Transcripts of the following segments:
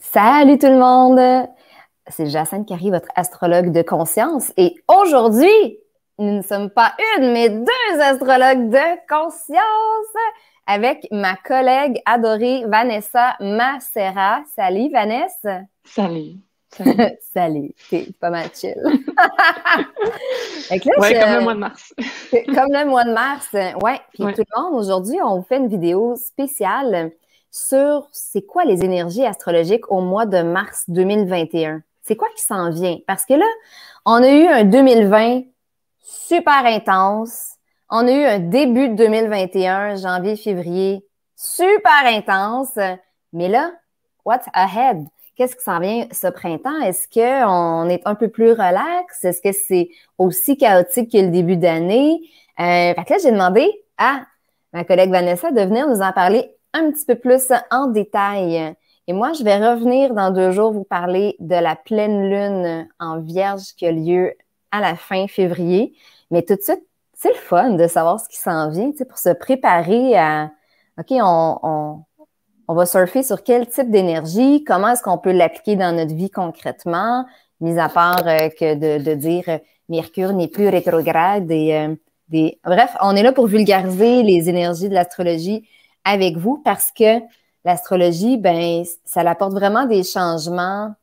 Salut tout le monde! C'est Jacinthe Carrie, votre astrologue de conscience. Et aujourd'hui, nous ne sommes pas une, mais deux astrologues de conscience avec ma collègue adorée Vanessa Macera. Salut Vanessa! Salut! Salut, t'es pas mal chill. ouais, comme le mois de mars. comme le mois de mars, ouais. Puis tout le monde, aujourd'hui, on vous fait une vidéo spéciale sur c'est quoi les énergies astrologiques au mois de mars 2021. C'est quoi qui s'en vient? Parce que là, on a eu un 2020 super intense. On a eu un début de 2021, janvier, février, super intense. Mais là, what's ahead? Qu'est-ce qui s'en vient ce printemps? Est-ce qu'on est un peu plus relax? Est-ce que c'est aussi chaotique que le début d'année? Euh, fait que là, j'ai demandé à ma collègue Vanessa de venir nous en parler un petit peu plus en détail. Et moi, je vais revenir dans deux jours vous parler de la pleine lune en vierge qui a lieu à la fin février. Mais tout de suite, c'est le fun de savoir ce qui s'en vient, tu sais, pour se préparer à, OK, on, on, va surfer sur quel type d'énergie, comment est-ce qu'on peut l'appliquer dans notre vie concrètement, mis à part euh, que de, dire Mercure n'est plus rétrograde et euh, des... Bref, on est là pour vulgariser les énergies de l'astrologie avec vous parce que l'astrologie, ben, ça apporte vraiment des changements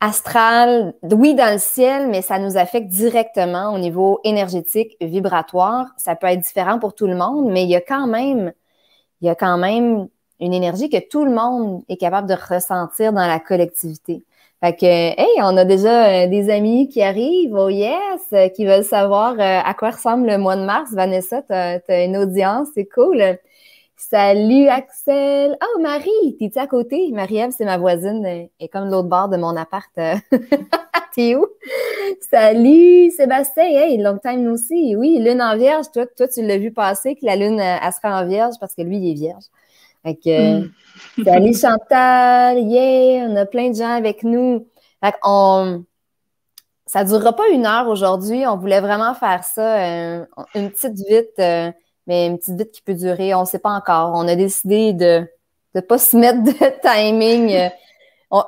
astrales, oui, dans le ciel, mais ça nous affecte directement au niveau énergétique, vibratoire. Ça peut être différent pour tout le monde, mais il y a quand même, il y a quand même une énergie que tout le monde est capable de ressentir dans la collectivité. Fait que, hey, on a déjà euh, des amis qui arrivent, oh yes, qui veulent savoir euh, à quoi ressemble le mois de mars. Vanessa, tu as, une audience, c'est cool. Salut Axel. Oh Marie, t'es-tu à côté? Marie-Ève, c'est ma voisine, elle est comme l'autre bord de mon appart. T'es où? Salut Sébastien. Hey, long time aussi. Oui, lune en vierge. Toi, toi tu l'as vu passer que la lune, elle sera en vierge parce que lui, il est vierge. Fait que, mm. salut Chantal. Yeah, on a plein de gens avec nous. Fait on, ça durera pas une heure aujourd'hui. On voulait vraiment faire ça, euh, une petite vite. Euh, mais une petite vite qui peut durer, on ne sait pas encore. On a décidé de ne pas se mettre de timing.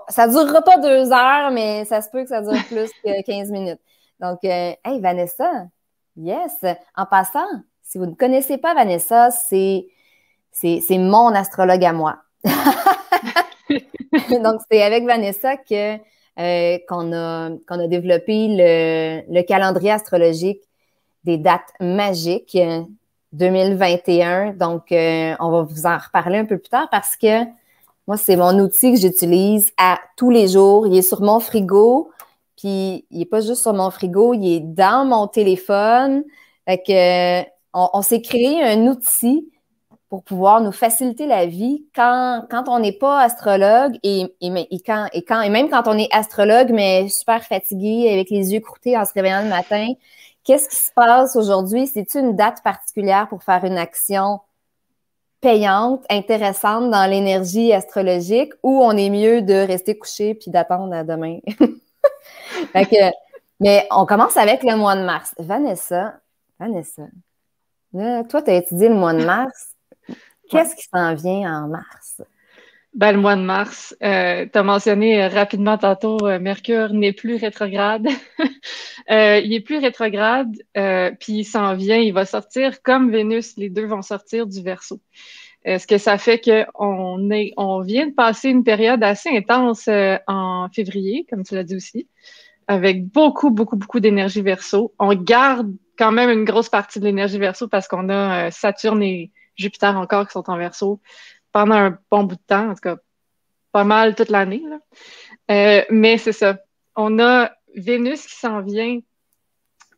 ça ne durera pas deux heures, mais ça se peut que ça dure plus que 15 minutes. Donc, euh, hey, Vanessa, yes. En passant, si vous ne connaissez pas Vanessa, c'est, c'est, mon astrologue à moi. Donc, c'est avec Vanessa que, euh, qu'on, a, qu'on a développé le, le calendrier astrologique des dates magiques 2021. Donc, euh, on va vous en reparler un peu plus tard parce que moi, c'est mon outil que j'utilise à tous les jours. Il est sur mon frigo, puis il n'est pas juste sur mon frigo, il est dans mon téléphone. Fait que, on, s'est créé un outil pour pouvoir nous faciliter la vie quand, quand on n'est pas astrologue et, et, quand, et, quand, et même quand on est astrologue, mais super fatigué, avec les yeux croûtés en se réveillant le matin. Qu'est-ce qui se passe aujourd'hui? C'est-tu une date particulière pour faire une action payante, intéressante dans l'énergie astrologique ou on est mieux de rester couché puis d'attendre à demain? mais on commence avec le mois de mars. Vanessa, Vanessa, toi, tu as étudié le mois de mars. Qu'est-ce qui s'en vient en mars? Ben, le mois de mars, euh, tu as mentionné euh, rapidement tantôt, euh, Mercure n'est plus rétrograde. il est plus rétrograde, puis il s'en vient, il va sortir comme Vénus, les deux vont sortir du Verseau. ce que ça fait qu'on on vient de passer une période assez intense en février, comme tu l'as dit aussi, avec beaucoup, beaucoup, beaucoup d'énergie Verseau. On garde quand même une grosse partie de l'énergie Verseau parce qu'on a Saturne et Jupiter encore qui sont en Verseau pendant un bon bout de temps, en tout cas pas mal toute l'année. Euh, mais c'est ça. On a Vénus qui s'en vient.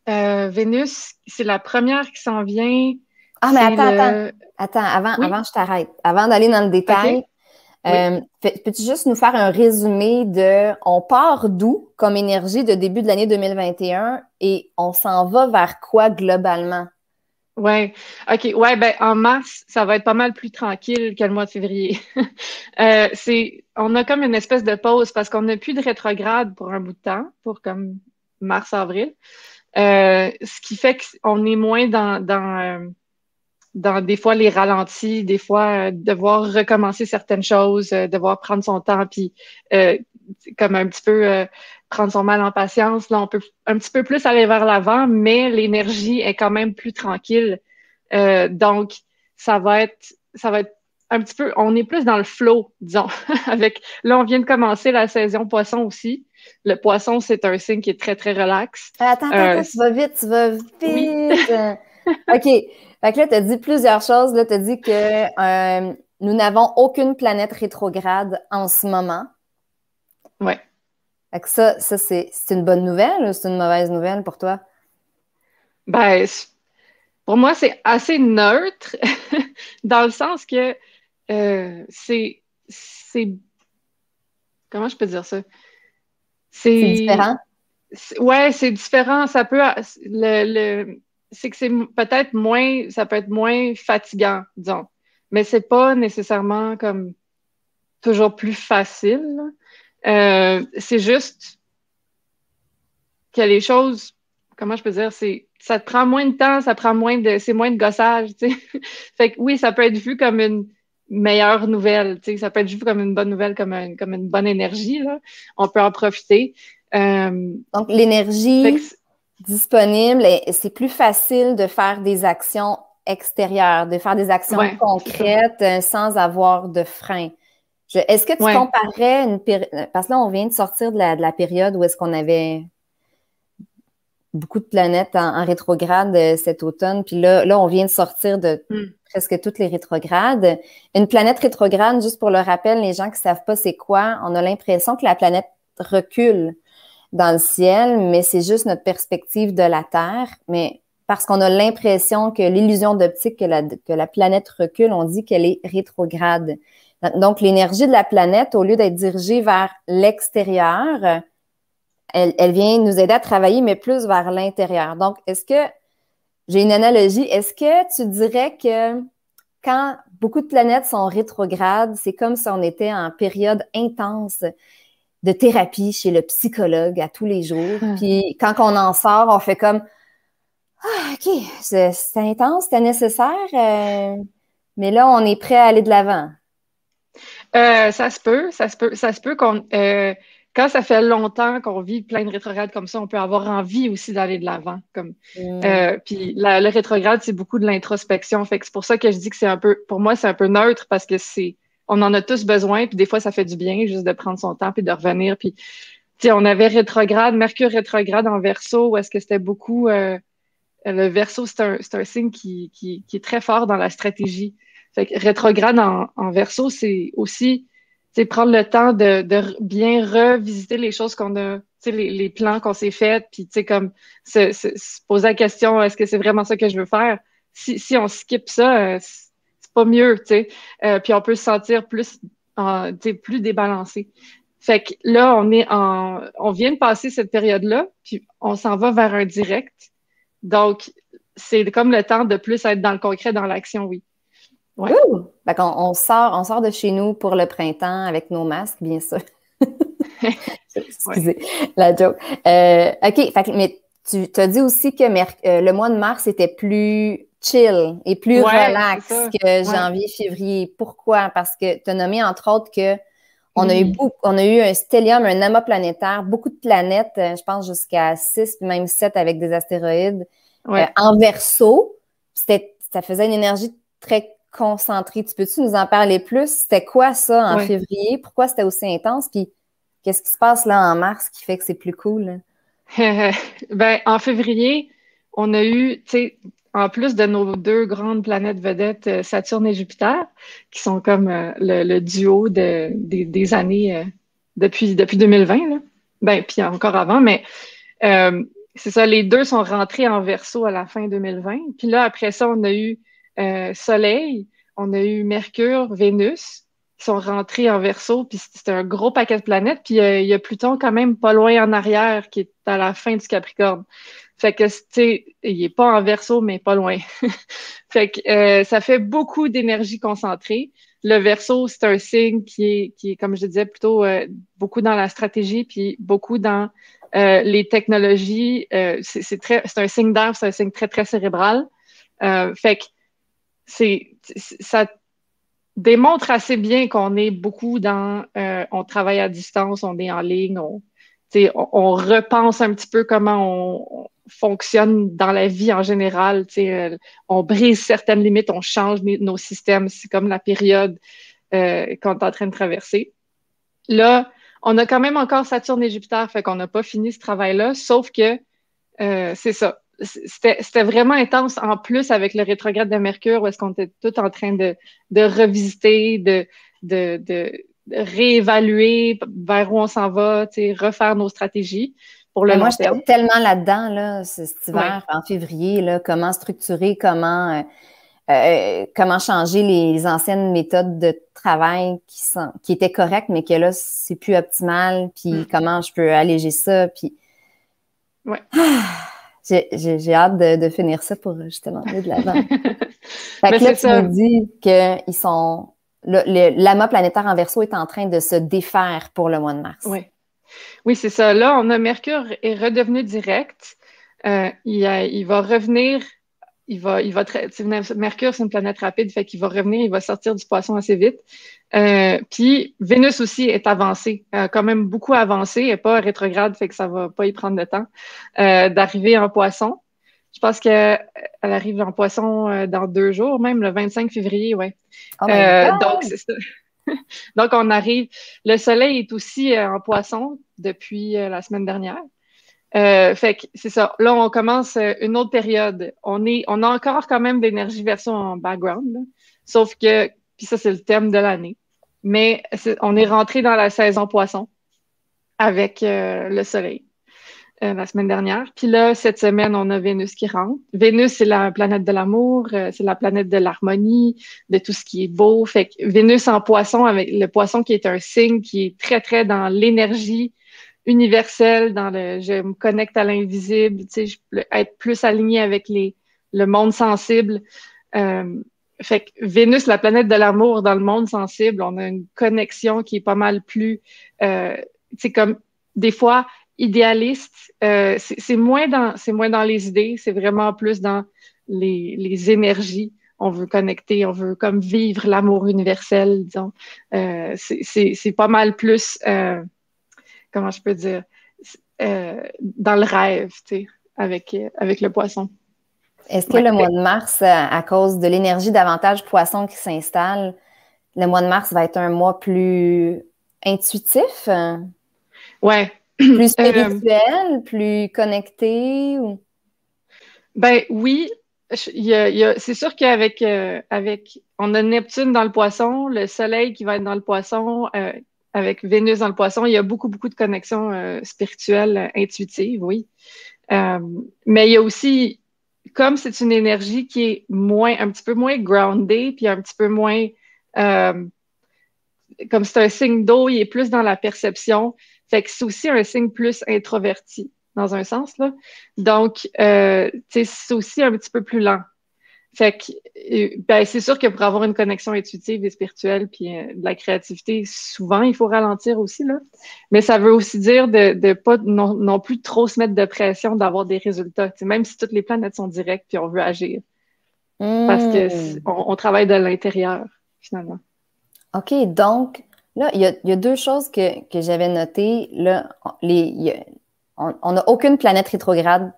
Euh, Vénus, c'est la première qui s'en vient. Ah, mais attends, attends. Attends, avant, avant je t'arrête. Avant d'aller dans le détail, euh, peux-tu juste nous faire un résumé de on part d'où comme énergie de début de l'année 2021 et on s'en va vers quoi globalement? Oui, OK. Ouais, ben en mars, ça va être pas mal plus tranquille que le mois de février. euh, c'est, on a comme une espèce de pause parce qu'on n'a plus de rétrograde pour un bout de temps, pour comme mars-avril. Euh, ce qui fait qu'on est moins dans, dans, euh, dans des fois les ralentis, des fois devoir recommencer certaines choses, devoir prendre son temps, puis comme un petit peu prendre son mal en patience. Là, on peut un petit peu plus aller vers l'avant, mais l'énergie est quand même plus tranquille. donc, ça va être, ça va être un petit peu, on est plus dans le flow, disons. Avec, là, on vient de commencer la saison poisson aussi. Le poisson, c'est un signe qui est très, très relax. Attends, attends, euh, tu vas vite, tu vas vite. OK. Fait que là, tu as dit plusieurs choses. Là, tu as dit que euh, nous n'avons aucune planète rétrograde en ce moment. Oui. Fait que ça, ça c'est une bonne nouvelle ou c'est une mauvaise nouvelle pour toi? Ben, pour moi, c'est assez neutre dans le sens que euh, c'est. Comment je peux dire ça? C'est différent? Ouais, c'est différent. Ça peut. Le, c'est que c'est peut-être moins. Ça peut être moins fatigant, disons. Mais c'est pas nécessairement comme toujours plus facile. Euh, c'est juste que les choses. Comment je peux dire? C'est ça te prend moins de temps, ça prend moins de. C'est moins de gossage, tu sais. fait que oui, ça peut être vu comme une meilleure nouvelle. Tu sais, ça peut être vu comme une bonne nouvelle, comme, comme une bonne énergie. Là. On peut en profiter. Euh, Donc, l'énergie disponible, c'est plus facile de faire des actions extérieures, de faire des actions concrètes euh, sans avoir de frein. Est-ce que tu comparais une période, parce que là, on vient de sortir de la, de la période où est-ce qu'on avait beaucoup de planètes en, rétrograde euh, cet automne, puis là, là, on vient de sortir de hmm. presque toutes les rétrogrades. Une planète rétrograde, juste pour le rappel, les gens qui ne savent pas c'est quoi, on a l'impression que la planète recule dans le ciel, mais c'est juste notre perspective de la Terre. Mais parce qu'on a l'impression que l'illusion d'optique que la, que la planète recule, on dit qu'elle est rétrograde. Donc, l'énergie de la planète, au lieu d'être dirigée vers l'extérieur, elle, vient nous aider à travailler, mais plus vers l'intérieur. Donc, est-ce que, j'ai une analogie, est-ce que tu dirais que quand beaucoup de planètes sont rétrogrades, c'est comme si on était en période intense de thérapie chez le psychologue à tous les jours. Hmm. Puis quand on en sort, on fait comme Ah, OK, c'est intense, c'était nécessaire, euh, mais là, on est prêt à aller de l'avant. Euh, ça se peut, ça se peut, ça se peut qu'on. Euh, quand ça fait longtemps qu'on vit plein de rétrogrades comme ça, on peut avoir envie aussi d'aller de l'avant. Comme, mm. euh, puis le rétrograde, c'est beaucoup de l'introspection. Fait que c'est pour ça que je dis que c'est un peu, pour moi, c'est un peu neutre parce que c'est, on en a tous besoin. Puis des fois, ça fait du bien juste de prendre son temps puis de revenir. Puis, tu on avait rétrograde, Mercure rétrograde en Verseau, où est-ce que c'était beaucoup. Euh, le Verseau, c'est un, un, signe qui, qui, qui, est très fort dans la stratégie. Fait que rétrograde en, en Verseau, c'est aussi prendre le temps de, de, bien revisiter les choses qu'on a, les, les plans qu'on s'est faits, puis comme se, se, poser la question, est-ce que c'est vraiment ça que je veux faire? Si, si on skip ça, euh, c'est pas mieux, tu sais. Euh, puis on peut se sentir plus, en, plus débalancé. Fait que là, on est en, on vient de passer cette période-là, puis on s'en va vers un direct. Donc, c'est comme le temps de plus être dans le concret, dans l'action, oui. Ouais. on, sort, on sort de chez nous pour le printemps avec nos masques, bien sûr. Excusez la joke. Euh, OK, mais tu as dit aussi que euh, le mois de mars était plus chill et plus relax que janvier, février. Pourquoi? Parce que tu as nommé entre autres que on, a eu on a eu un stellium, un amas planétaire, beaucoup de planètes, euh, je pense jusqu'à 6, même 7 avec des astéroïdes en verso. Ça faisait une énergie très concentré. Tu peux-tu nous en parler plus? C'était quoi ça en février? Pourquoi c'était aussi intense? Puis qu'est-ce qui se passe là en mars qui fait que c'est plus cool? ben, en février, on a eu, tu sais, en plus de nos deux grandes planètes vedettes, euh, Saturne et Jupiter, qui sont comme euh, le, duo de, des, années euh, depuis, depuis 2020, là. ben, puis encore avant, mais c'est ça, les deux sont rentrés en verso à la fin 2020. Puis là, après ça, on a eu euh, Soleil, on a eu Mercure, Vénus, qui sont rentrés en verso, puis c'était un gros paquet de planètes. Puis euh, il y a Pluton quand même pas loin en arrière, qui est à la fin du Capricorne. Fait que, tu il est pas en verso, mais pas loin. fait que euh, ça fait beaucoup d'énergie concentrée. Le verso, c'est un signe qui est, qui est, comme je disais, plutôt beaucoup dans la stratégie, puis beaucoup dans les technologies. c'est c'est un signe d'air, c'est un signe très, très cérébral. fait que c'est ça démontre assez bien qu'on est beaucoup dans, euh, on travaille à distance, on est en ligne, on, on, repense un petit peu comment on, fonctionne dans la vie en général. Euh, on brise certaines limites, on change nos systèmes. C'est comme la période euh, qu'on est en train de traverser. Là, on a quand même encore Saturne et Jupiter, fait qu'on n'a pas fini ce travail-là, sauf que euh, c'est ça c'était vraiment intense en plus avec le rétrograde de Mercure où est-ce qu'on était tout en train de, de revisiter, de, de, de, réévaluer vers où on s'en va, refaire nos stratégies pour le Moi, j'étais tellement là-dedans là, cet hiver, en février, là, comment structurer, comment, euh, euh, comment changer les anciennes méthodes de travail qui, sont, qui étaient correctes, mais que là, c'est plus optimal, puis mm. comment je peux alléger ça, puis... Ouais. J'ai hâte de, finir ça pour justement aller de l'avant. fait que là, tu me dis qu'ils sont. L'amas planétaire en verso est en train de se défaire pour le mois de mars. Oui. Oui, c'est ça. Là, on a Mercure est redevenu direct. Euh, il, il, va revenir. Il va, il va Mercure, c'est une planète rapide, fait qu'il va revenir, il va sortir du poisson assez vite. Euh, puis Vénus aussi est avancée, euh, quand même beaucoup avancée, n'est pas rétrograde, fait que ça va pas y prendre de temps euh, d'arriver en poisson. Je pense qu'elle arrive en poisson dans deux jours, même le 25 février, ouais. Oh donc, c'est ça. donc, on arrive. Le soleil est aussi en poisson depuis la semaine dernière. Fait que c'est ça. Là, on commence une autre période. On est, on a encore quand même d'énergie version en background, sauf que puis ça, c'est le thème de l'année. Mais on est rentré dans la saison poisson avec euh, le soleil euh, la semaine dernière. Puis là, cette semaine, on a Vénus qui rentre. Vénus, c'est la planète de l'amour, euh, c'est la planète de l'harmonie, de tout ce qui est beau. Fait que Vénus en poisson, avec le poisson qui est un signe qui est très, très dans l'énergie universelle, dans le je me connecte à l'invisible, tu sais, je peux être plus aligné avec les, le monde sensible. Fait que Vénus, la planète de l'amour dans le monde sensible, on a une connexion qui est pas mal plus, euh, c'est comme des fois idéaliste. Euh, c'est moins dans, c'est moins dans les idées, c'est vraiment plus dans les, les énergies. On veut connecter, on veut comme vivre l'amour universel, disons. Euh, c'est pas mal plus, euh, comment je peux dire, euh, dans le rêve, tu sais, avec avec le poisson. Est-ce que le mois de mars, euh, à cause de l'énergie davantage poisson qui s'installe, le mois de mars va être un mois plus intuitif? Ouais. Plus euh, spirituel, plus connecté? Ben oui. c'est sûr qu'avec euh, avec, on a Neptune dans le poisson, le Soleil qui va être dans le poisson, avec Vénus dans le poisson, il y a beaucoup, beaucoup de connexions spirituelles, intuitives, oui. mais il y a aussi comme c'est une énergie qui est moins, un petit peu moins grounded, puis un petit peu moins, euh, comme c'est un signe d'eau, il est plus dans la perception. Fait que c'est aussi un signe plus introverti, dans un sens, là. Donc, euh, c'est aussi un petit peu plus lent. Fait que, euh, ben, c'est sûr que pour avoir une connexion intuitive et spirituelle, puis euh, de la créativité, souvent, il faut ralentir aussi, là. Mais ça veut aussi dire de ne pas non, plus trop se mettre de pression d'avoir des résultats, même si toutes les planètes sont directes, puis on veut agir. Parce que hmm. on, travaille de l'intérieur, finalement. OK, donc, là, il y, a, deux choses que, j'avais notées. Là, les, on n'a aucune planète rétrograde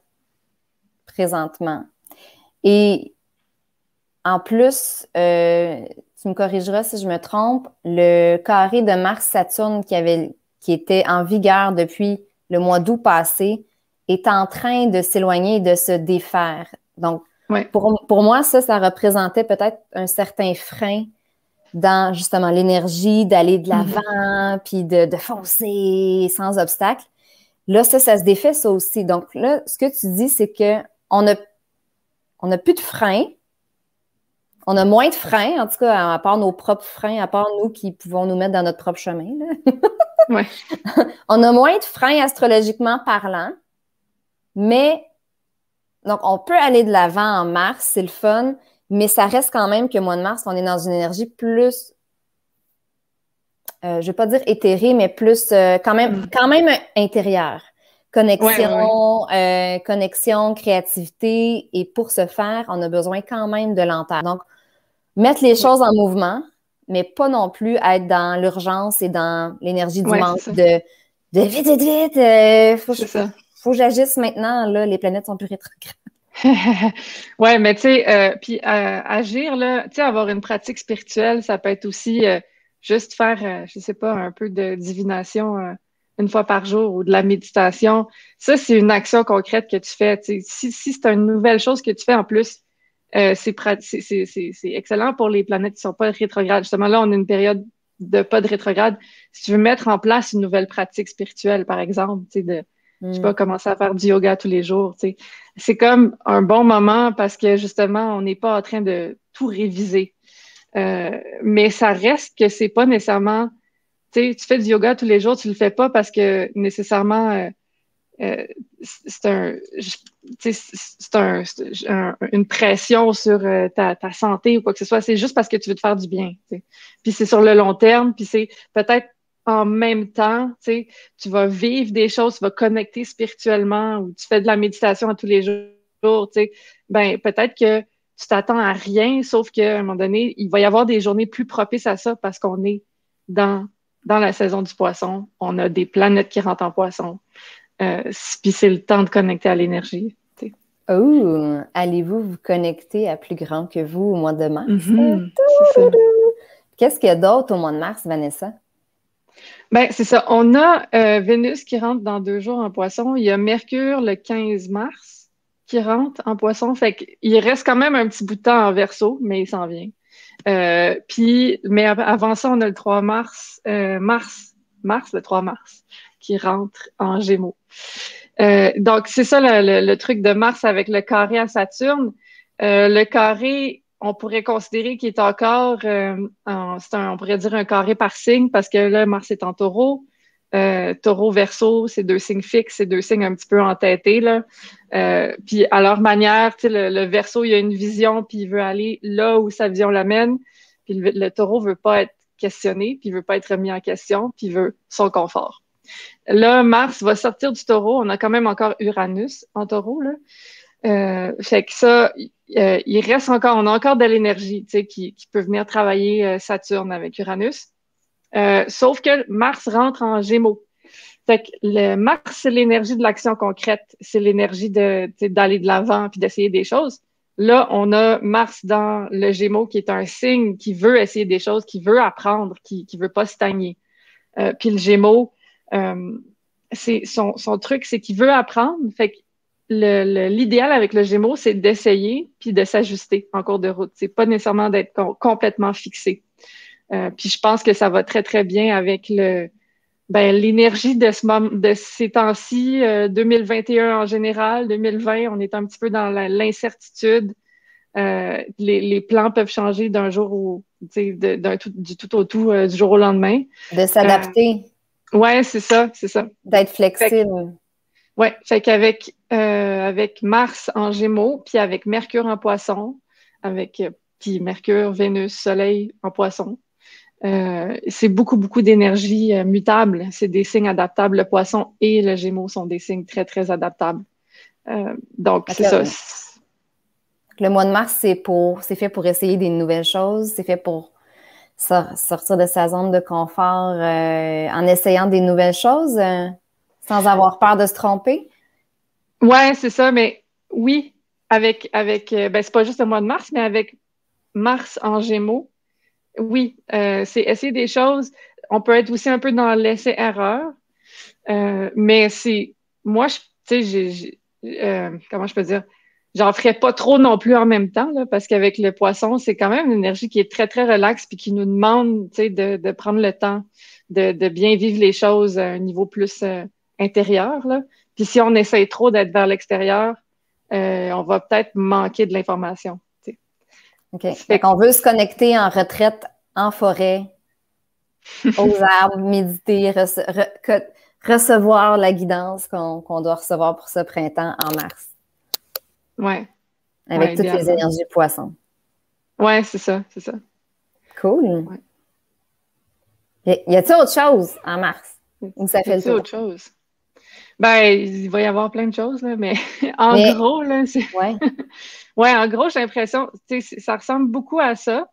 présentement. Et en plus, euh, tu me corrigeras si je me trompe, le carré de Mars-Saturne qui, avait, qui était en vigueur depuis le mois d'août passé est en train de s'éloigner et de se défaire. Donc, pour, pour, moi, ça, ça représentait peut-être un certain frein dans justement l'énergie d'aller de l'avant, mm-hmm. puis de, de, foncer sans obstacle. Là, ça, ça se défait, ça aussi. Donc là, ce que tu dis, c'est que on a, on a plus de frein, on a moins de freins, en tout cas, à part nos propres freins, à part nous qui pouvons nous mettre dans notre propre chemin. on a moins de freins astrologiquement parlant, mais donc on peut aller de l'avant en mars, c'est le fun, mais ça reste quand même que mois de mars, on est dans une énergie plus, euh, je ne vais pas dire éthérée, mais plus euh, quand même, mm. quand même intérieure. Connexion, Euh, connexion, créativité. Et pour ce faire, on a besoin quand même de lenteur. Donc, mettre les choses en mouvement, mais pas non plus être dans l'urgence et dans l'énergie du manque de, de vite, vite, vite. Euh, faut, faut que j'agisse maintenant. Là, les planètes sont plus rétrogrades. ouais, mais tu sais, euh, puis euh, agir, là, tu sais, avoir une pratique spirituelle, ça peut être aussi juste faire, je sais pas, un peu de divination une fois par jour ou de la méditation. Ça, c'est une action concrète que tu fais. Si, si c'est une nouvelle chose que tu fais en plus, euh, c'est excellent pour les planètes qui sont pas rétrogrades. Justement, là, on a une période de pas de rétrograde. Si tu veux mettre en place une nouvelle pratique spirituelle, par exemple, tu sais, de, je sais mm. pas, commencer à faire du yoga tous les jours, tu sais, c'est comme un bon moment parce que justement, on n'est pas en train de tout réviser. Euh, mais ça reste que c'est pas nécessairement, tu sais, tu fais du yoga tous les jours, tu le fais pas parce que nécessairement euh, euh, c'est un, un, une pression sur euh, ta, ta, santé ou quoi que ce soit. C'est juste parce que tu veux te faire du bien. Puis c'est sur le long terme, puis c'est peut-être en même temps, tu vas vivre des choses, tu vas connecter spirituellement ou tu fais de la méditation à tous les jours, ben peut-être que tu t'attends à rien, sauf qu'à un moment donné, il va y avoir des journées plus propices à ça parce qu'on est dans, dans la saison du poisson. On a des planètes qui rentrent en poisson. Euh, puis c'est le temps de connecter à l'énergie. Oh, allez-vous vous connecter à plus grand que vous au mois de mars? Mm-hmm. Qu'est-ce qu'il y a d'autre au mois de mars, Vanessa? Ben, c'est ça. On a euh, Vénus qui rentre dans deux jours en poisson. Il y a Mercure le 15 mars qui rentre en poisson. Fait qu'il reste quand même un petit bout de temps en verso, mais il s'en vient. Euh, puis, mais avant ça, on a le 3 mars, mars, mars, le 3 mars qui rentre en Gémeaux. Euh, donc, c'est ça le, truc de Mars avec le carré à Saturne. Euh, le carré, on pourrait considérer qu'il est encore, euh, on pourrait dire un carré par signe parce que là, Mars est en taureau. taureau, verso, c'est deux signes fixes, c'est deux signes un petit peu entêtés. Là. puis à leur manière, le, le verso, il a une vision, puis il veut aller là où sa vision l'amène. Puis le, le taureau veut pas être questionné, puis il veut pas être remis en question, puis il veut son confort. Là, Mars va sortir du taureau. On a quand même encore Uranus en taureau. Là. Euh, fait que ça, euh, il reste encore, on a encore de l'énergie qui, qui peut venir travailler euh, Saturne avec Uranus. sauf que Mars rentre en Gémeaux. Fait que le Mars, c'est l'énergie de l'action concrète, c'est l'énergie d'aller de l'avant puis d'essayer des choses. Là, on a Mars dans le Gémeaux qui est un signe qui veut essayer des choses, qui veut apprendre, qui ne veut pas stagner. puis le Gémeaux, euh, c'est son, son, truc, c'est qu'il veut apprendre. Fait que l'idéal avec le Gémeaux, c'est d'essayer puis de s'ajuster en cours de route. C'est pas nécessairement d'être complètement fixé. Euh, puis je pense que ça va très très bien avec le ben, l'énergie de ce moment, de ces temps-ci, 2021 euh, en général, 2020, on est un petit peu dans l'incertitude. Euh, les, les, plans peuvent changer d'un jour au, d'un tout, du tout au tout du jour au lendemain. De s'adapter. Ouais, c'est ça, c'est ça. D'être flexible. ouais, fait qu'avec euh, avec Mars en Gémeaux, puis avec Mercure en Poisson, avec euh, puis Mercure, Vénus, Soleil en Poisson, euh, c'est beaucoup beaucoup d'énergie euh, mutable. C'est des signes adaptables. Le Poisson et le Gémeaux sont des signes très très adaptables. Euh, donc c'est ça. Le mois de mars, c'est pour, c'est fait pour essayer des nouvelles choses. C'est fait pour sortir de sa zone de confort en essayant des nouvelles choses sans avoir peur de se tromper? Ouais, c'est ça, mais oui, avec, avec ben, c'est pas juste le mois de mars, mais avec mars en gémeaux, oui, c'est essayer des choses. On peut être aussi un peu dans l'essai-erreur, mais c'est, moi, tu sais, j'ai, comment je peux dire, J'en ferai pas trop non plus en même temps, là, parce qu'avec le poisson, c'est quand même une énergie qui est très, très relaxe puis qui nous demande de, de prendre le temps de, de, bien vivre les choses à un niveau plus euh, intérieur. Là. Puis si on essaye trop d'être vers l'extérieur, euh, on va peut-être manquer de l'information. OK? Fait qu'on veut se connecter en retraite, en forêt, aux arbres, méditer, recevoir la guidance qu'on doit recevoir pour ce printemps en mars. Ouais. Avec toutes les énergies poissons. Ouais, c'est ça, c'est ça. Cool. Y a-t-il autre chose en mars? Ou ça fait le autre chose? Ben, il va y avoir plein de choses, là, mais en gros, là, c'est. Ouais. ouais, en gros, j'ai l'impression, ça ressemble beaucoup à ça.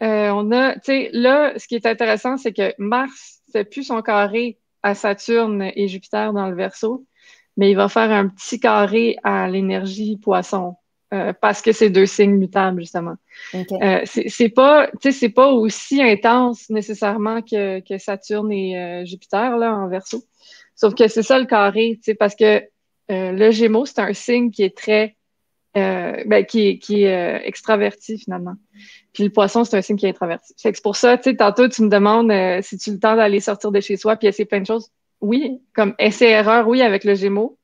Euh, on a, tu sais, là, ce qui est intéressant, c'est que Mars fait plus son carré à Saturne et Jupiter dans le Verseau, mais il va faire un petit carré à l'énergie Poisson euh, parce que c'est deux signes mutables justement. Euh, c'est pas, tu sais, c'est pas aussi intense nécessairement que, que Saturne et euh, Jupiter là en Verseau. Sauf que c'est ça le carré, tu sais, parce que le Gémeaux c'est un signe qui est très, ben, qui est, qui est extraverti finalement. Puis le Poisson c'est un signe qui est introverti. C'est pour ça, tu sais, tantôt tu me demandes si tu as le temps d'aller sortir de chez soi puis essayer plein de choses? Oui, comme essai-erreur, oui, avec le Gémeaux.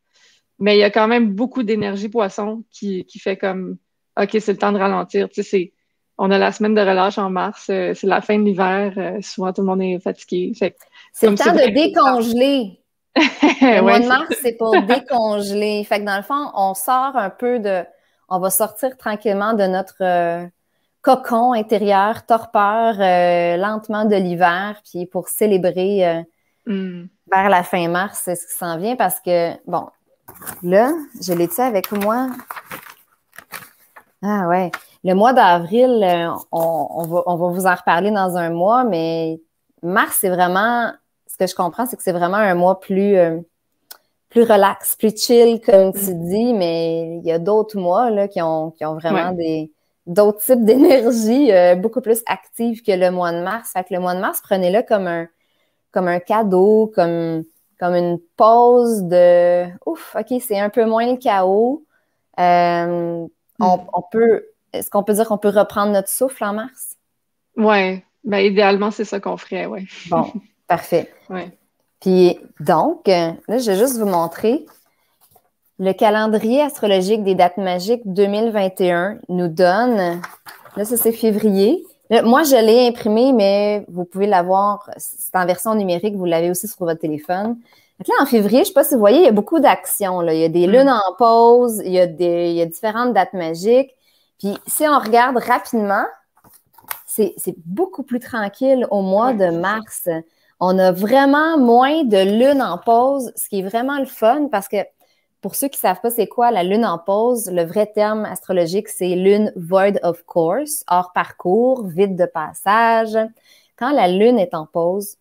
Mais il y a quand même beaucoup d'énergie poisson qui, qui fait comme OK, c'est le temps de ralentir. Tu sais, on a la semaine de relâche en mars, euh, c'est la fin de l'hiver, euh, souvent tout le monde est fatigué. C'est le temps de décongeler. Le mois de mars, c'est pour décongeler. Fait que dans le fond, on sort un peu de. On va sortir tranquillement de notre euh, cocon intérieur, torpeur, lentement de l'hiver, puis pour célébrer hmm. vers la fin mars, c'est ce qui s'en vient parce que, bon, Là, je l'ai dit avec moi. Ah ouais. Le mois d'avril, euh, on, va, vous en reparler dans un mois, mais mars, c'est vraiment, que je comprends, c'est que c'est vraiment un mois plus, euh, plus relax, plus chill, comme tu mm. dis, mais il y a d'autres mois là, qui, ont, qui ont vraiment des d'autres types d'énergie euh, beaucoup plus actives que le mois de mars. Fait que le mois de mars, prenez-le comme un, comme un cadeau, comme comme une pause de ouf, OK, c'est un peu moins le chaos. Euh, on, hmm. on, peut, est-ce qu'on peut dire qu'on peut reprendre notre souffle en mars? Oui, ben, idéalement, c'est ça qu'on ferait, oui. Bon, parfait. Ouais. Puis donc, là, je vais juste vous montrer le calendrier astrologique des dates magiques 2021 nous donne, là, ça c'est février, moi, je l'ai imprimé, mais vous pouvez l'avoir, c'est en version numérique, vous l'avez aussi sur votre téléphone. Donc là, en février, je ne sais pas si vous voyez, il y a beaucoup d'actions. Il y a des mm. lunes en pause, il y, a des, il y a différentes dates magiques. Puis si on regarde rapidement, c'est beaucoup plus tranquille au mois de mars. On a vraiment moins de lunes en pause, ce qui est vraiment le fun parce que pour ceux qui ne savent pas c'est quoi la lune en pause, le vrai terme astrologique, c'est lune void of course, hors parcours, vide de passage. Quand la lune est en pause,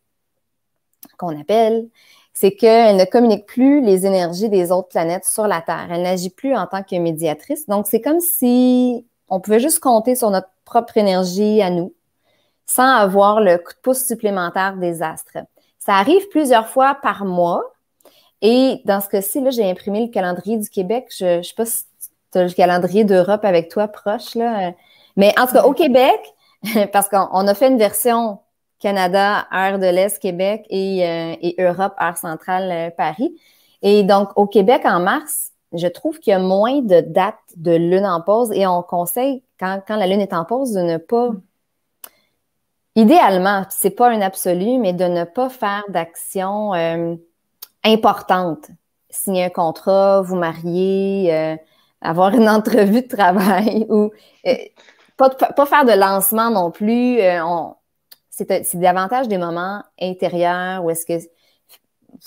qu'on appelle, c'est qu'elle ne communique plus les énergies des autres planètes sur la Terre. Elle n'agit plus en tant que médiatrice. Donc, c'est comme si on pouvait juste compter sur notre propre énergie à nous, sans avoir le coup de pouce supplémentaire des astres. Ça arrive plusieurs fois par mois, et dans ce cas-ci, là, j'ai imprimé le calendrier du Québec. Je ne sais pas si tu as le calendrier d'Europe avec toi proche, là. Mais en tout cas, au Québec, parce qu'on a fait une version Canada, heure de l'Est, Québec et, euh, et Europe, heure centrale, euh, Paris. Et donc, au Québec, en mars, je trouve qu'il y a moins de dates de lune en pause et on conseille, quand, quand la lune est en pause, de ne pas, idéalement, c'est pas un absolu, mais de ne pas faire d'action euh, importante. Signer un contrat, vous marier, euh, avoir une entrevue de travail ou euh, pas, faire de lancement non plus. C'est davantage des moments intérieurs où est-ce que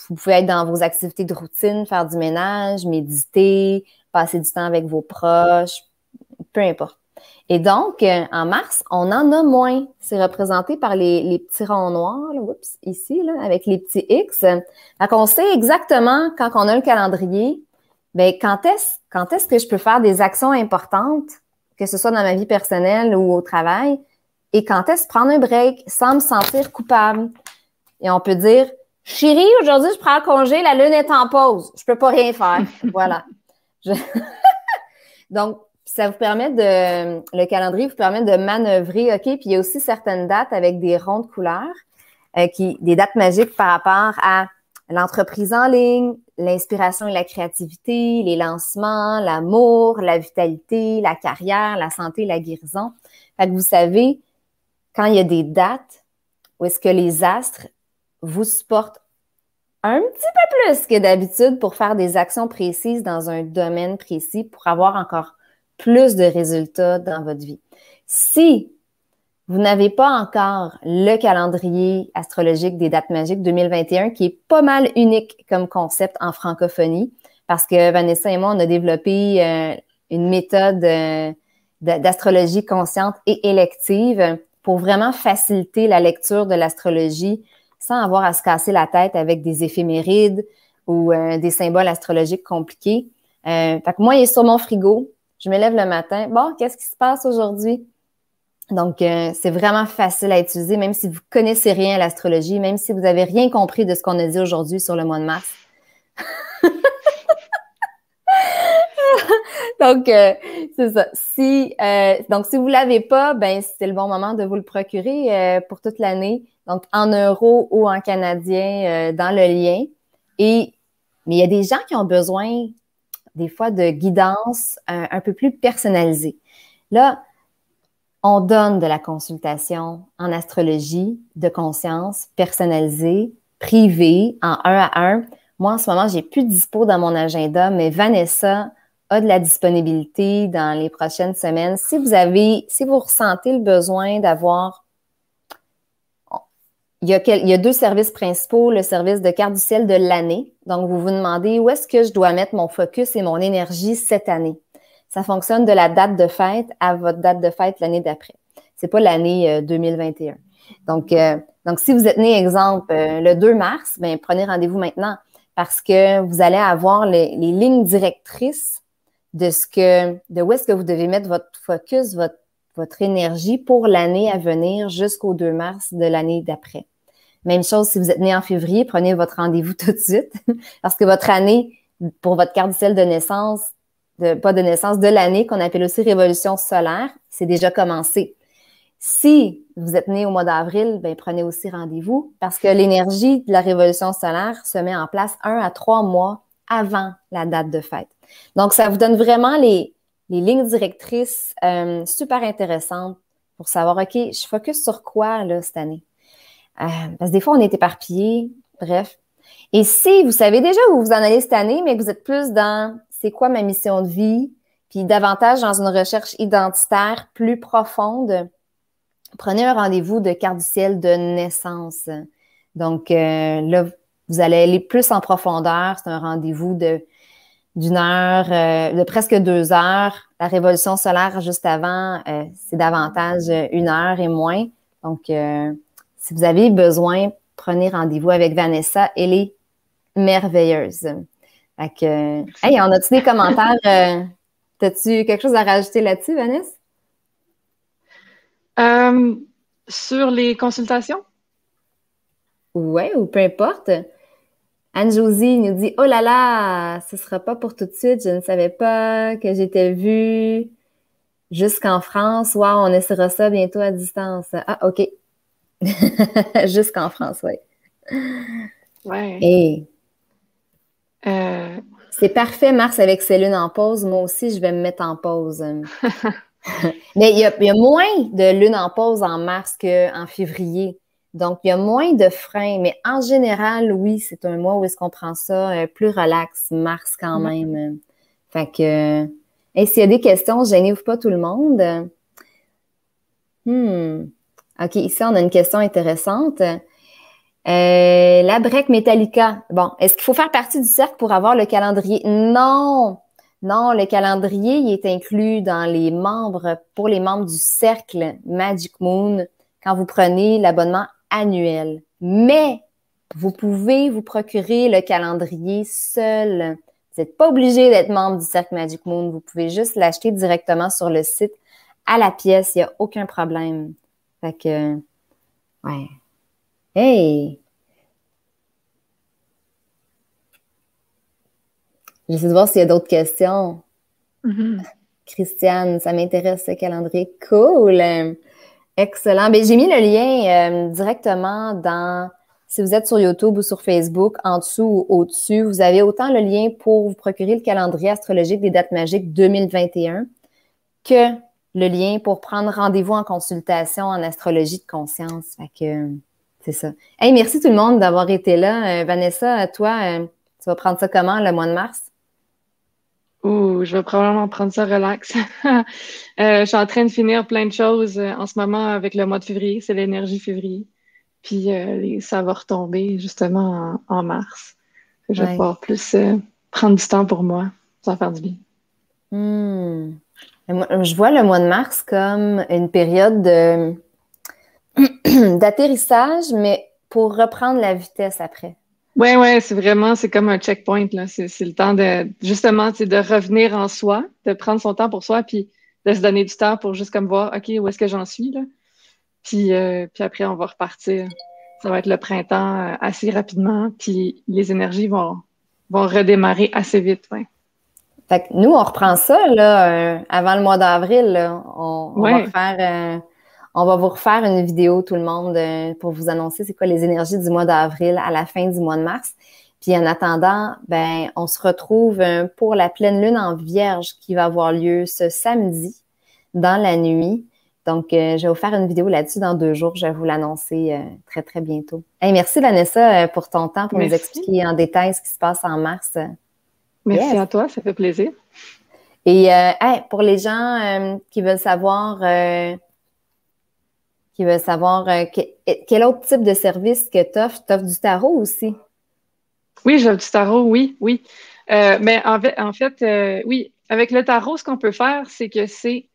vous pouvez être dans vos activités de routine, faire du ménage, méditer, passer du temps avec vos proches, peu importe. Et donc, euh, en mars, on en a moins. C'est représenté par les, petits ronds noirs, ici, là, avec les petits X. Donc, on sait exactement, quand on a le calendrier, ben, quand est-ce, quand est-ce que je peux faire des actions importantes, que ce soit dans ma vie personnelle ou au travail, et quand est-ce prendre un break sans me sentir coupable? Et on peut dire, chérie, aujourd'hui, je prends un congé, la lune est en pause. Je peux pas rien faire. voilà. Donc, ça vous permet de, le calendrier vous permet de manœuvrer, OK, puis il y a aussi certaines dates avec des rondes couleurs, euh, qui, des dates magiques par rapport à l'entreprise en ligne, l'inspiration et la créativité, les lancements, l'amour, la vitalité, la carrière, la santé, la guérison. Fait que vous savez, quand il y a des dates où est-ce que les astres vous supportent un petit peu plus que d'habitude pour faire des actions précises dans un domaine précis pour avoir encore plus de résultats dans votre vie. Si vous n'avez pas encore le calendrier astrologique des dates magiques 2021, qui est pas mal unique comme concept en francophonie, parce que Vanessa et moi, on a développé euh, une méthode euh, d'astrologie consciente et élective pour vraiment faciliter la lecture de l'astrologie sans avoir à se casser la tête avec des éphémérides ou euh, des symboles astrologiques compliqués. Fait que moi, il est sur mon frigo. Je me lève le matin. Bon, qu'est-ce qui se passe aujourd'hui? Donc, euh, c'est vraiment facile à utiliser, même si vous connaissez rien à l'astrologie, même si vous n'avez rien compris de ce qu'on a dit aujourd'hui sur le mois de mars. donc, euh, c'est ça. Si, euh, donc, si vous ne l'avez pas, ben, c'est le bon moment de vous le procurer pour toute l'année. Donc, en euros ou en canadien dans le lien. Et, mais il y a des gens qui ont besoin, des fois, de guidance un peu plus personnalisée. Là, on donne de la consultation en astrologie de conscience personnalisée, privée, en un à un. Moi, en ce moment, j'ai plus de dispo dans mon agenda, mais Vanessa a de la disponibilité dans les prochaines semaines. Si vous avez, si vous ressentez le besoin d'avoir il y, a il y, a deux services principaux, le service de carte du ciel de l'année. Donc, vous vous demandez où est-ce que je dois mettre mon focus et mon énergie cette année ça fonctionne de la date de fête à votre date de fête l'année d'après. C'est pas l'année 2021. Euh, donc, euh, donc, si vous êtes né, exemple, euh, le 2 mars, ben, prenez rendez-vous maintenant parce que vous allez avoir les, lignes directrices de ce que, de où est-ce que vous devez mettre votre focus, votre, votre énergie pour l'année à venir jusqu'au 2 mars de l'année d'après. Même chose si vous êtes né en février, prenez votre rendez-vous tout de suite parce que votre année pour votre carte de naissance de, pas de naissance de l'année qu'on appelle aussi révolution solaire, c'est déjà commencé. Si vous êtes né au mois d'avril, ben prenez aussi rendez-vous parce que l'énergie de la révolution solaire se met en place un à trois mois avant la date de fête. Donc, ça vous donne vraiment les, les lignes directrices euh, super intéressantes pour savoir, OK, je focus sur quoi là, cette année? Euh, parce que des fois, on est éparpillé. Bref. Et si vous savez déjà où vous en allez cette année, mais que vous êtes plus dans c'est quoi ma mission de vie, puis davantage dans une recherche identitaire plus profonde, prenez un rendez-vous de carte du ciel de naissance. Donc euh, là, vous allez aller plus en profondeur. C'est un rendez-vous de d'une heure, euh, de presque deux heures. La révolution solaire juste avant, c'est davantage une heure et moins. Donc, si vous avez besoin, prenez rendez-vous avec Vanessa. Elle est merveilleuse. Fait que, hey, on a-tu des commentaires? Euh, T'as-tu quelque chose à rajouter là-dessus, Vanessa? Euh, sur les consultations? Oui, ou peu importe. Anne-Josie nous dit Oh là là, ce ne sera pas pour tout de suite. Je ne savais pas que j'étais vue jusqu'en France. Wow, on essaiera ça bientôt à distance. Ah, OK. jusqu'en France, oui. Ouais. Et euh, c'est parfait, Mars, avec ses lunes en pause. Moi aussi, je vais me mettre en pause. Mais il y, a, moins de lunes en pause en mars qu'en février. Donc, il y a moins de freins. Mais en général, oui, c'est un mois où est-ce qu'on prend ça euh, plus relax, mars quand même. Fait que, et s'il y a des questions, gênez-vous pas tout le monde. Hmm. OK, ici, on a une question intéressante. Euh, la break Metallica. Bon, est-ce qu'il faut faire partie du cercle pour avoir le calendrier? Non! Non, le calendrier il est inclus dans les membres, pour les membres du cercle Magic Moon, quand vous prenez l'abonnement annuel. Mais vous pouvez vous procurer le calendrier seul. Vous n'êtes pas obligé d'être membre du cercle Magic Moon. Vous pouvez juste l'acheter directement sur le site à la pièce. Il n'y a aucun problème. Fait que, ouais. Hey! J'essaie de voir s'il y a d'autres questions. Mm-hmm. Christiane, ça m'intéresse ce calendrier. Cool! Excellent. Ben, j'ai mis le lien euh, directement dans, si vous êtes sur YouTube ou sur Facebook, en dessous ou au-dessus, vous avez autant le lien pour vous procurer le calendrier astrologique des dates magiques 2021 que le lien pour prendre rendez-vous en consultation en astrologie de conscience. Fait que, c'est ça. Hey, merci tout le monde d'avoir été là. Euh, Vanessa, toi, euh, tu vas prendre ça comment le mois de mars? Ouh, je vais probablement prendre ça relax. Euh, je suis en train de finir plein de choses en ce moment avec le mois de février. C'est l'énergie février. Puis ça va retomber justement en, mars. Je vais pouvoir plus prendre du temps pour moi. Ça va faire du bien. Hmm. Je vois le mois de mars comme une période de d'atterrissage, mais pour reprendre la vitesse après. Oui, oui, c'est vraiment, c'est comme un checkpoint. C'est, le temps de, justement, de revenir en soi, de prendre son temps pour soi, puis de se donner du temps pour juste comme voir, OK, où est-ce que j'en suis, là? Puis, euh, puis après, on va repartir. Ça va être le printemps euh, assez rapidement, puis les énergies vont, vont redémarrer assez vite, ouais. Fait que nous, on reprend ça, là, euh, avant le mois d'avril, On, on va faire on va vous refaire une vidéo, tout le monde, euh, pour vous annoncer c'est quoi les énergies du mois d'avril à la fin du mois de mars. Puis en attendant, ben, on se retrouve euh, pour la pleine lune en vierge qui va avoir lieu ce samedi dans la nuit. Donc, euh, je vais vous faire une vidéo là-dessus dans deux jours. Je vais vous l'annoncer très, très bientôt. merci, Vanessa, pour ton temps, pour nous expliquer en détail ce qui se passe en mars. Merci à toi, ça fait plaisir. Et pour les gens qui veulent savoir qui veut savoir euh, quel autre type de service que tu offres. Tu offres du tarot aussi? Oui, j'offre du tarot, oui, oui. Euh, mais en fait, en fait euh, oui, avec le tarot, ce qu'on peut faire, c'est que c'est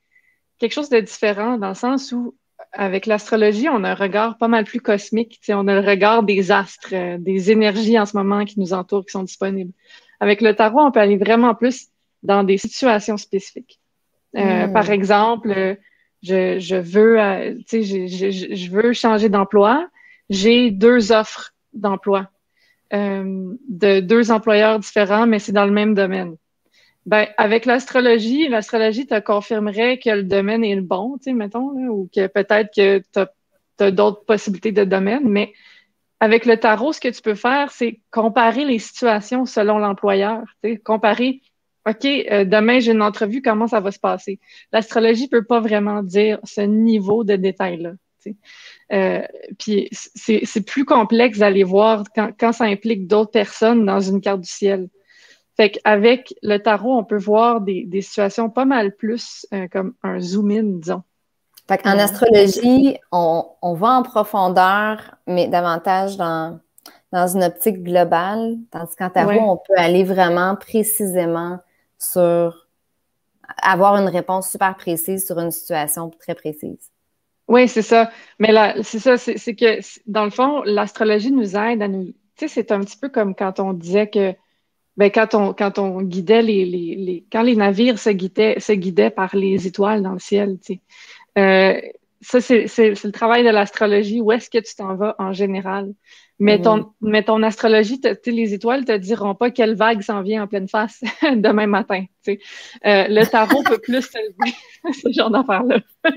quelque chose de différent dans le sens où, avec l'astrologie, on a un regard pas mal plus cosmique. On a le regard des astres, des énergies en ce moment qui nous entourent, qui sont disponibles. Avec le tarot, on peut aller vraiment plus dans des situations spécifiques. Hmm. Par exemple, je, veux, euh, je, veux changer d'emploi. J'ai deux offres d'emploi euh, de deux employeurs différents, mais c'est dans le même domaine. Ben, avec l'astrologie, l'astrologie te confirmerait que le domaine est le bon, tu sais, mettons, ou que peut-être que tu as, d'autres possibilités de domaine, mais avec le tarot, ce que tu peux faire, c'est comparer les situations selon l'employeur, comparer OK, euh, demain, j'ai une entrevue, comment ça va se passer? L'astrologie peut pas vraiment dire ce niveau de détail-là. Euh, c'est plus complexe d'aller voir quand, quand, ça implique d'autres personnes dans une carte du ciel. Fait qu'avec le tarot, on peut voir des, des situations pas mal plus euh, comme un zoom-in, disons. Fait qu'en astrologie, on, on, va en profondeur, mais davantage dans, dans une optique globale, tandis qu'en tarot, on peut aller vraiment précisément sur avoir une réponse super précise sur une situation très précise. Oui, c'est ça. Mais là, c'est ça, c'est que dans le fond, l'astrologie nous aide à nous. Tu sais, c'est un petit peu comme quand on disait que ben, quand on quand on guidait les, les, les quand les navires se guidaient se guidaient par les étoiles dans le ciel, tu sais. Euh, ça, c'est le travail de l'astrologie. Où est-ce que tu t'en vas en général? Mais ton, mm. mais ton astrologie, les étoiles te diront pas quelle vague s'en vient en pleine face demain matin. Euh, le tarot peut plus te le dire, ce genre d'affaires-là.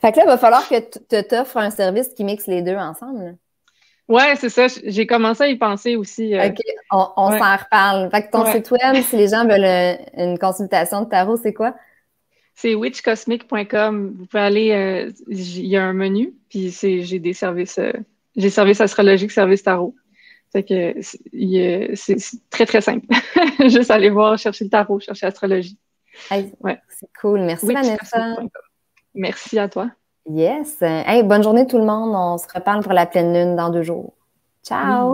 fait que là, il va falloir que tu t'offres un service qui mixe les deux ensemble. Oui, c'est ça. J'ai commencé à y penser aussi. Euh, OK, on, s'en reparle. Fait que ton site web, si les gens veulent une consultation de tarot, c'est quoi? C'est witchcosmic.com. Vous pouvez aller, il y a un menu, puis j'ai des services j'ai service astrologique, service tarot. Fait que c'est très, très simple. Juste aller voir, chercher le tarot, chercher l'astrologie. ouais. C'est cool. Merci, Vanessa. Merci à toi. Yes. Hey, bonne journée tout le monde. On se reparle pour la pleine lune dans deux jours. Ciao.